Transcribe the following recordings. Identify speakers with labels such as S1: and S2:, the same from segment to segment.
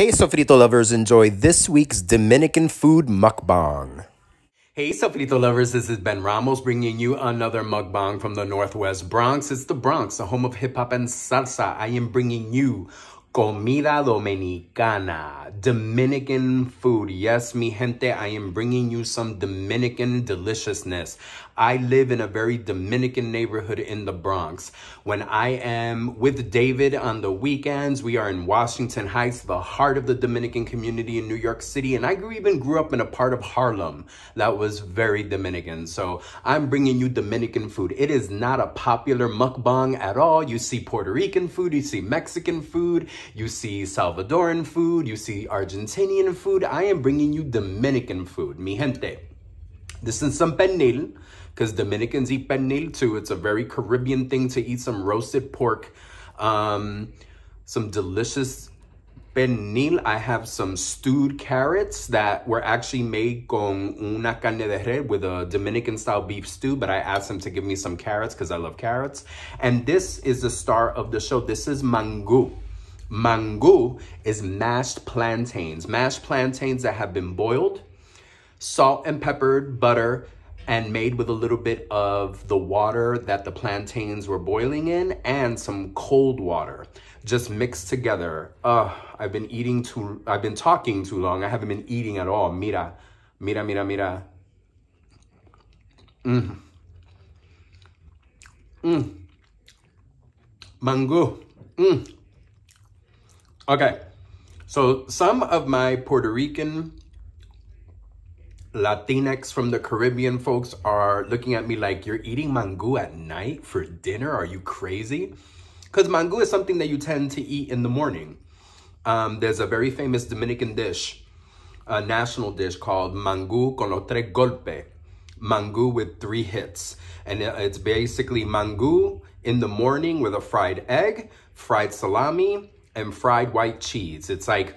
S1: Hey, Sofrito lovers, enjoy this week's Dominican food mukbang.
S2: Hey, Sofrito lovers, this is Ben Ramos bringing you another mukbang from the Northwest Bronx. It's the Bronx, the home of hip hop and salsa. I am bringing you Comida Dominicana, Dominican food. Yes, mi gente, I am bringing you some Dominican deliciousness. I live in a very Dominican neighborhood in the Bronx. When I am with David on the weekends, we are in Washington Heights, the heart of the Dominican community in New York City. And I even grew up in a part of Harlem that was very Dominican. So I'm bringing you Dominican food. It is not a popular mukbang at all. You see Puerto Rican food, you see Mexican food, you see Salvadoran food, you see Argentinian food. I am bringing you Dominican food, mi gente. This is some pernil because Dominicans eat pernil too. It's a very Caribbean thing to eat some roasted pork, um, some delicious pernil. I have some stewed carrots that were actually made con una carne de res with a Dominican style beef stew, but I asked them to give me some carrots because I love carrots. And this is the star of the show. This is mangú. Mangú is mashed plantains. Mashed plantains that have been boiled, salt and peppered, butter, and made with a little bit of the water that the plantains were boiling in and some cold water just mixed together. Uh, I've been eating too, I've been talking too long. I haven't been eating at all. Mira, mira, mira, mira. Mmm. Mmm. Mangú. Mmm. Okay. So some of my Puerto Rican Latinx from the Caribbean folks are looking at me like, you're eating mangú at night for dinner? Are you crazy? Because mangú is something that you tend to eat in the morning. Um, there's a very famous Dominican dish, a national dish called mangú con los tres golpes. Mangú with three hits. And it's basically mangú in the morning with a fried egg, fried salami, and fried white cheese. It's like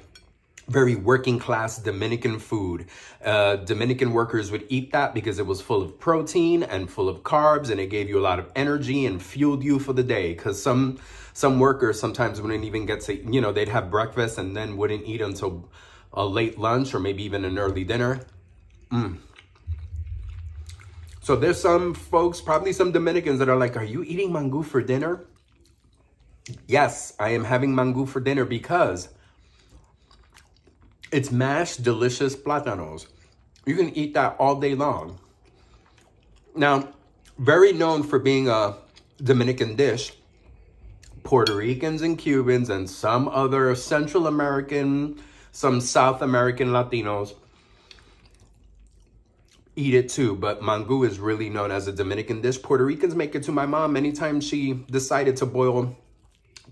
S2: very working class Dominican food. Uh, Dominican workers would eat that because it was full of protein and full of carbs and it gave you a lot of energy and fueled you for the day. Because some some workers sometimes wouldn't even get to, you know, they'd have breakfast and then wouldn't eat until a late lunch or maybe even an early dinner. Mm. So there's some folks, probably some Dominicans that are like, are you eating mangú for dinner? Yes, I am having mangú for dinner because it's mashed, delicious platanos. You can eat that all day long. Now, very known for being a Dominican dish, Puerto Ricans and Cubans and some other Central American, some South American Latinos eat it too, but mangú is really known as a Dominican dish. Puerto Ricans make it to my mom. Anytime she decided to boil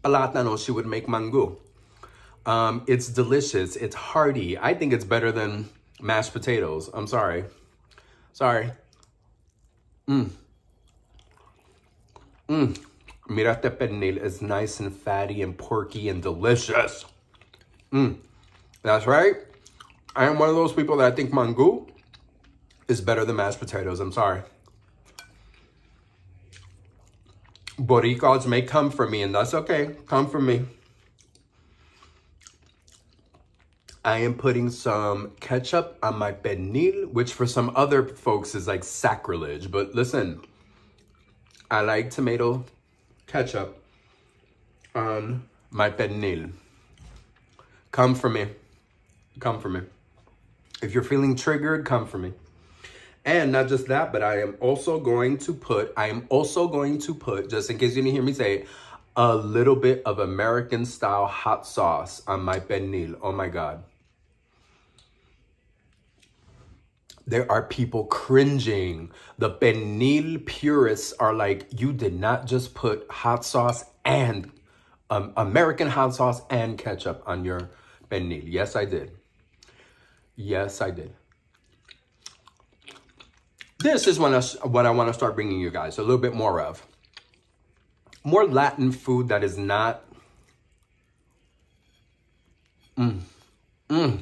S2: plátano, she would make mangú. Um, it's delicious. It's hearty. I think it's better than mashed potatoes. I'm sorry. Sorry. Mmm. Mmm. Mira este pernil is nice and fatty and porky and delicious. Mmm. That's right. I am one of those people that I think mangú is better than mashed potatoes. I'm sorry. Boricuas may come for me, and that's okay. Come for me. I am putting some ketchup on my pernil, which for some other folks is like sacrilege. But listen, I like tomato ketchup on my pernil. Come for me. Come for me. If you're feeling triggered, come for me. And not just that, but I am also going to put, I am also going to put, just in case you didn't hear me say it, a little bit of American style hot sauce on my pernil. Oh my God. There are people cringing. The pernil purists are like, you did not just put hot sauce and um, American hot sauce and ketchup on your pernil. Yes, I did. Yes, I did. This is what I, what I want to start bringing you guys a little bit more of. More Latin food that is not... Mmm. Mmm.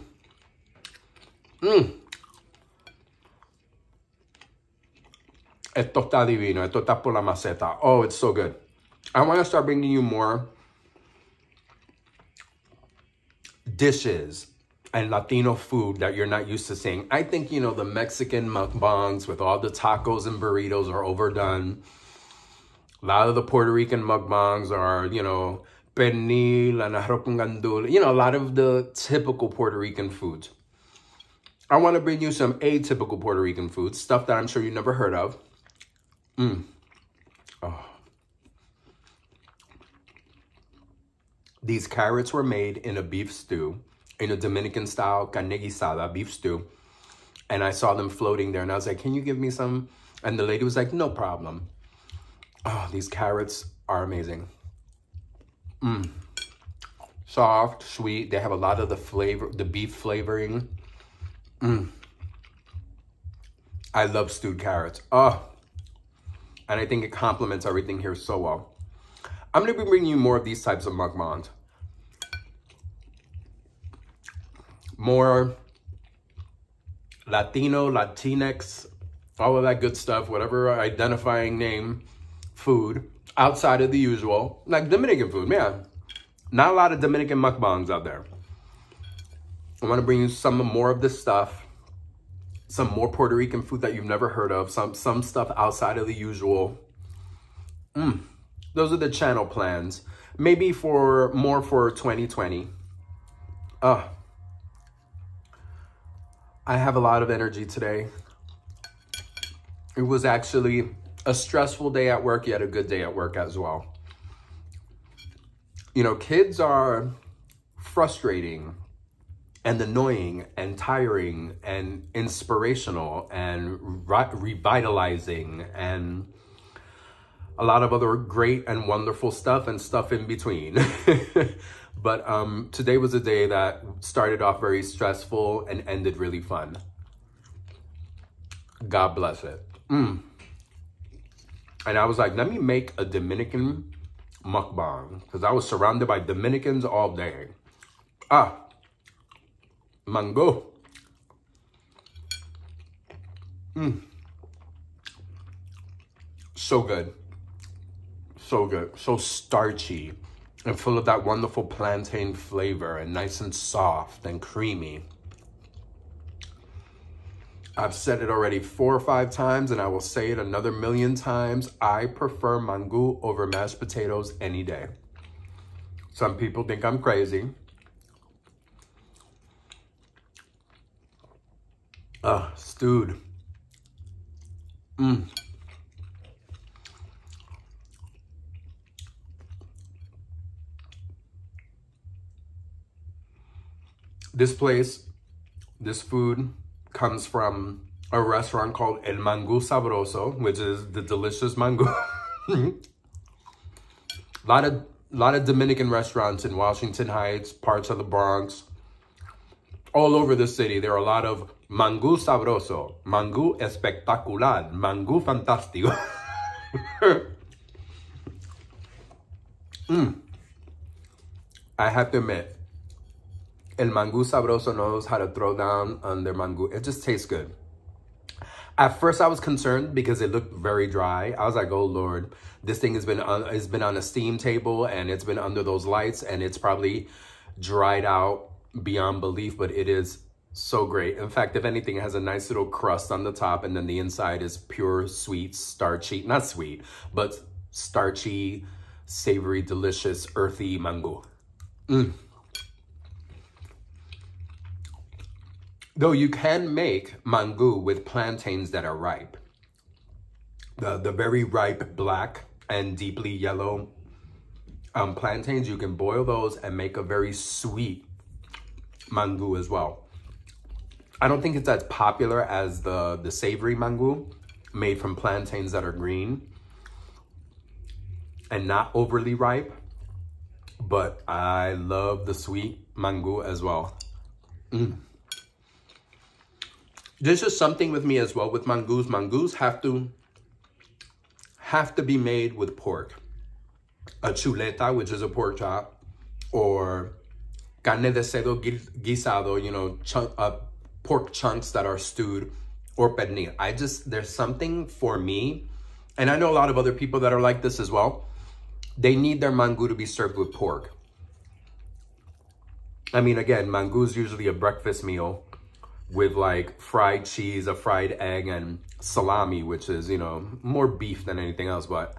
S2: Mmm. Esto está divino. Esto está por la maceta. Oh, it's so good. I want to start bringing you more dishes and Latino food that you're not used to seeing. I think, you know, the Mexican mukbangs with all the tacos and burritos are overdone. A lot of the Puerto Rican mukbangs are, you know, pernil and arroz con. You know, a lot of the typical Puerto Rican foods. I want to bring you some atypical Puerto Rican foods, stuff that I'm sure you never heard of. Mmm. Oh. These carrots were made in a beef stew, in a Dominican style carne guisada, beef stew. And I saw them floating there and I was like, can you give me some? And the lady was like, no problem. Oh, these carrots are amazing. Mmm. Soft, sweet. They have a lot of the flavor, the beef flavoring. Mmm. I love stewed carrots. Oh. And I think it complements everything here so well. I'm going to be bringing you more of these types of mukbangs. More Latino, Latinx, all of that good stuff, whatever identifying name, food, outside of the usual. Like Dominican food, man. Not a lot of Dominican mukbangs out there. I want to bring you some more of this stuff. Some more Puerto Rican food that you've never heard of. Some, some stuff outside of the usual. Mmm. Those are the channel plans. Maybe for more for 2020. Uh, I have a lot of energy today. It was actually a stressful day at work, yet a good day at work as well. You know, kids are frustrating and annoying and tiring and inspirational and re revitalizing and a lot of other great and wonderful stuff and stuff in between. but um, today was a day that started off very stressful and ended really fun. God bless it. Mm. And I was like, let me make a Dominican mukbang because I was surrounded by Dominicans all day. Ah, mangú. Mm. So good so good, so starchy and full of that wonderful plantain flavor and nice and soft and creamy. I've said it already four or five times and I will say it another million times. I prefer mangú over mashed potatoes any day. Some people think I'm crazy. Uh, stewed. Mmm. This place, this food comes from a restaurant called El Mangú Sabroso, which is the delicious mangú. a lot of lot of Dominican restaurants in Washington Heights, parts of the Bronx, all over the city. There are a lot of mangú sabroso, mangú espectacular, mangú fantástico. mm. I have to admit, El mangú sabroso knows how to throw down on their mangú. It just tastes good. At first, I was concerned because it looked very dry. I was like, oh, Lord, this thing has been, on, has been on a steam table and it's been under those lights and it's probably dried out beyond belief, but it is so great. In fact, if anything, it has a nice little crust on the top and then the inside is pure, sweet, starchy, not sweet, but starchy, savory, delicious, earthy mangú. Mm. Though you can make mangú with plantains that are ripe. The, the very ripe black and deeply yellow um, plantains, you can boil those and make a very sweet mangú as well. I don't think it's as popular as the, the savory mangú made from plantains that are green and not overly ripe, but I love the sweet mangú as well. Mm. This is something with me as well with mangoes. Mangoes have to have to be made with pork. A chuleta, which is a pork chop, or carne de cerdo guisado, you know, chunk, uh, pork chunks that are stewed, or pernil. I just, there's something for me, and I know a lot of other people that are like this as well. They need their mangú to be served with pork. I mean, again, mangú is usually a breakfast meal with like fried cheese, a fried egg, and salami, which is, you know, more beef than anything else. But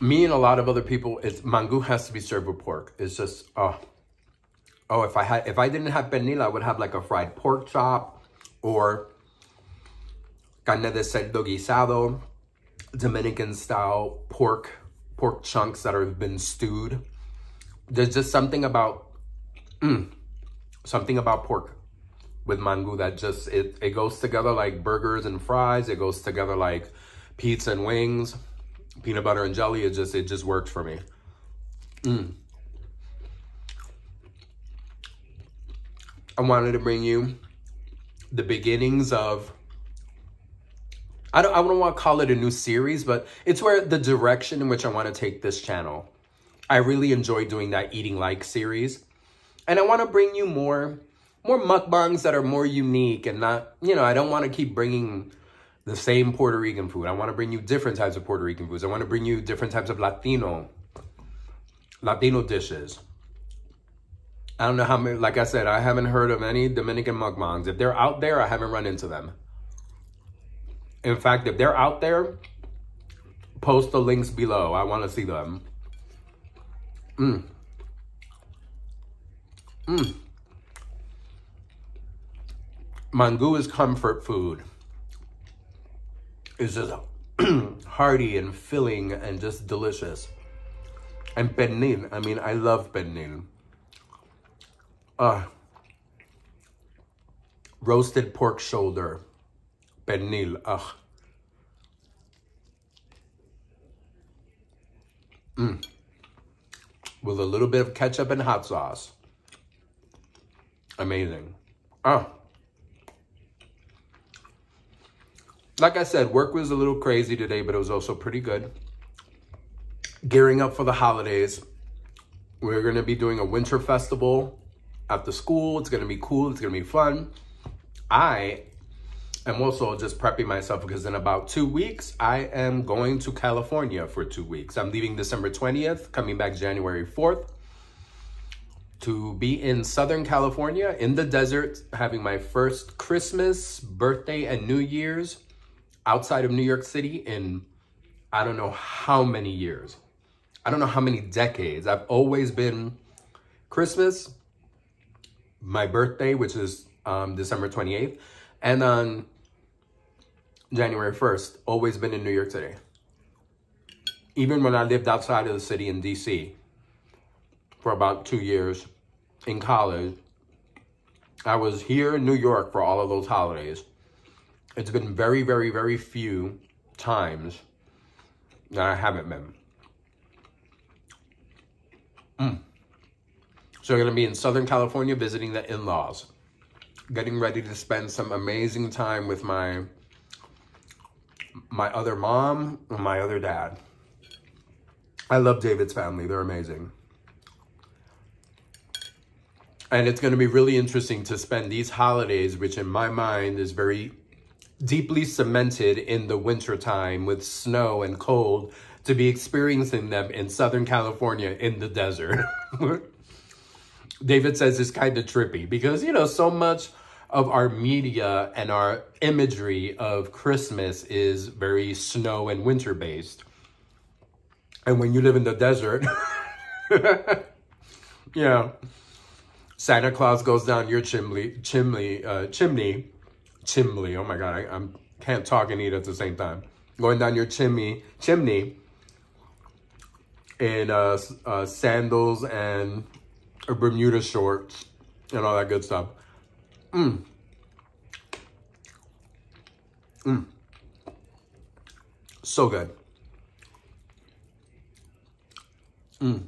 S2: me and a lot of other people, it's mangú has to be served with pork. It's just, oh, oh, if I had, if I didn't have pernil, I would have like a fried pork chop or carne de cerdo guisado, Dominican style pork, pork chunks that have been stewed. There's just something about, mm, something about pork with mangú that just, it, it goes together like burgers and fries. It goes together like pizza and wings, peanut butter and jelly. It just, it just works for me. Mm. I wanted to bring you the beginnings of I don't I don't want to call it a new series, but it's where the direction in which I want to take this channel. I really enjoy doing that eating like series. And I want to bring you more more mukbangs that are more unique and not, you know, I don't want to keep bringing the same Puerto Rican food. I want to bring you different types of Puerto Rican foods. I want to bring you different types of Latino Latino dishes. I don't know how many, like I said, I haven't heard of any Dominican mukbangs. If they're out there, I haven't run into them. In fact, if they're out there, post the links below. I want to see them. Mmm. Mmm. Mangú is comfort food. It's just hearty and filling and just delicious. And pernil, I mean, I love pernil. Uh, roasted pork shoulder, pernil, ugh. Mm. With a little bit of ketchup and hot sauce. Amazing. Oh. Like I said, work was a little crazy today, but it was also pretty good. Gearing up for the holidays. We're going to be doing a winter festival after school. It's going to be cool. It's going to be fun. I am also just prepping myself because in about two weeks, I am going to California for two weeks. I'm leaving December 20th, coming back January 4th to be in Southern California in the desert, having my first Christmas, birthday, and New Year's outside of New York City in I don't know how many years. I don't know how many decades. I've always been Christmas, my birthday, which is um, December 28th, and on January 1st, always been in New York City. Even when I lived outside of the city in DC for about two years in college, I was here in New York for all of those holidays. It's been very, very, very few times that I haven't been. Mm. So we're going to be in Southern California visiting the in-laws. Getting ready to spend some amazing time with my my other mom and my other dad. I love David's family. They're amazing. And it's going to be really interesting to spend these holidays, which in my mind is very deeply cemented in the wintertime with snow and cold, to be experiencing them in Southern California in the desert. David says it's kind of trippy because, you know, so much of our media and our imagery of Christmas is very snow and winter based. And when you live in the desert, yeah, Santa Claus goes down your chimney, chimney, uh, chimney, chimney. Oh my God, I I'm, can't talk and eat at the same time. Going down your chimney, chimney in uh, uh, sandals and Bermuda shorts and all that good stuff. Mmm. Mmm. So good. Mmm.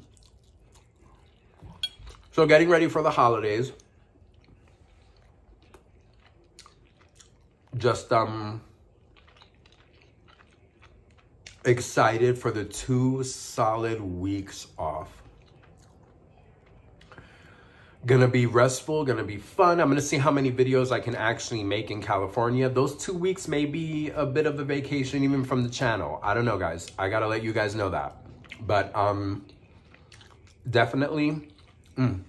S2: So getting ready for the holidays. Just um excited for the two solid weeks off gonna be restful, gonna be fun. I'm gonna see how many videos I can actually make in California. Those two weeks may be a bit of a vacation even from the channel. I don't know, guys. I gotta let you guys know that. But um, definitely Mm.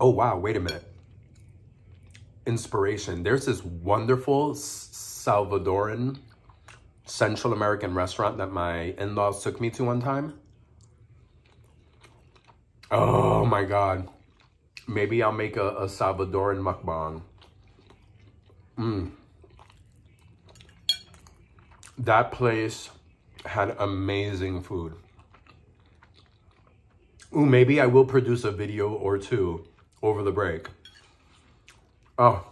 S2: Oh, wow. Wait a minute. Inspiration. There's this wonderful Salvadoran Central American restaurant that my in-laws took me to one time. Oh my God. Maybe I'll make a, a Salvadoran mukbang. Mm. That place had amazing food. Ooh, maybe I will produce a video or two over the break. Oh.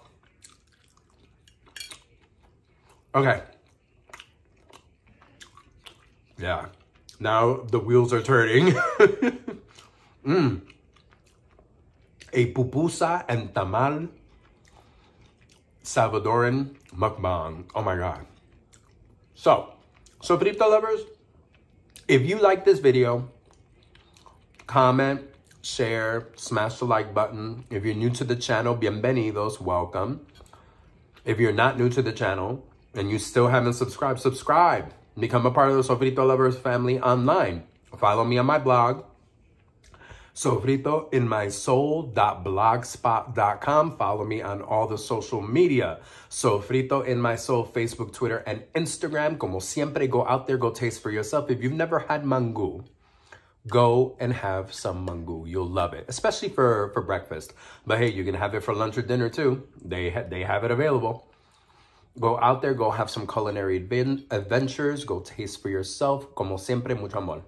S2: Okay. Yeah. Now the wheels are turning. mm. A pupusa and tamal Salvadoran mukbang. Oh my God. So, sofrito lovers, if you like this video, comment, share, smash the like button. If you're new to the channel, bienvenidos, welcome. If you're not new to the channel and you still haven't subscribed, subscribe. Become a part of the Sofrito Lovers family online. Follow me on my blog, Sofrito in my. Follow me on all the social media. Sofrito in my soul, Facebook, Twitter, and Instagram. Como siempre, go out there, go taste for yourself. If you've never had mangú, go and have some mangú. You'll love it, especially for, for breakfast. But hey, you can have it for lunch or dinner too. They, ha they have it available. Go out there, go have some culinary adventures, go taste for yourself. Como siempre, mucho amor.